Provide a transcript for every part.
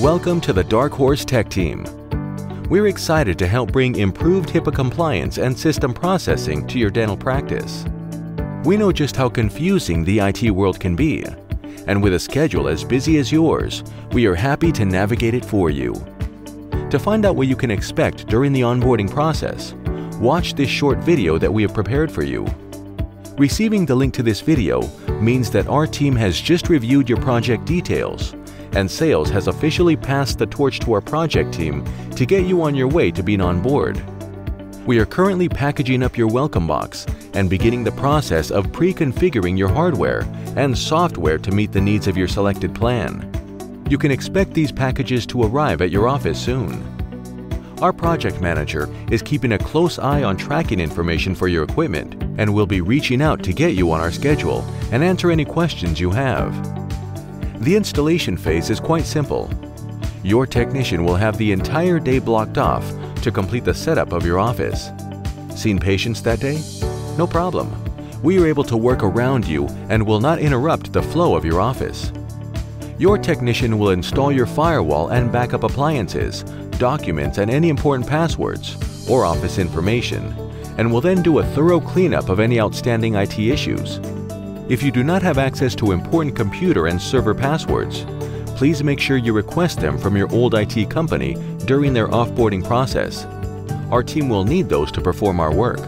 Welcome to the Darkhorse Tech Team. We're excited to help bring improved HIPAA compliance and system processing to your dental practice. We know just how confusing the IT world can be, and with a schedule as busy as yours, we are happy to navigate it for you. To find out what you can expect during the onboarding process, watch this short video that we have prepared for you. Receiving the link to this video means that our team has just reviewed your project details and sales has officially passed the torch to our project team to get you on your way to being on board. We are currently packaging up your welcome box and beginning the process of pre-configuring your hardware and software to meet the needs of your selected plan. You can expect these packages to arrive at your office soon. Our project manager is keeping a close eye on tracking information for your equipment and will be reaching out to get you on our schedule and answer any questions you have. The installation phase is quite simple. Your technician will have the entire day blocked off to complete the setup of your office. Seen patients that day? No problem. We are able to work around you and will not interrupt the flow of your office. Your technician will install your firewall and backup appliances, documents and any important passwords or office information, and will then do a thorough cleanup of any outstanding IT issues. If you do not have access to important computer and server passwords, please make sure you request them from your old IT company during their offboarding process. Our team will need those to perform our work.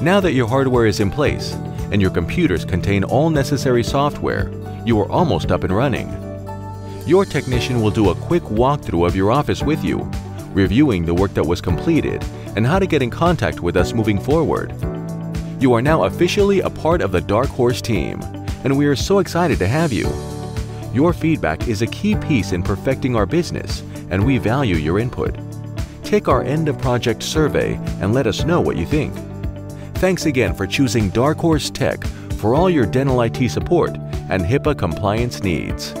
Now that your hardware is in place and your computers contain all necessary software, you are almost up and running. Your technician will do a quick walkthrough of your office with you, reviewing the work that was completed and how to get in contact with us moving forward. You are now officially a part of the Darkhorse team, and we are so excited to have you. Your feedback is a key piece in perfecting our business, and we value your input. Take our end of project survey and let us know what you think. Thanks again for choosing Darkhorse Tech for all your dental IT support and HIPAA compliance needs.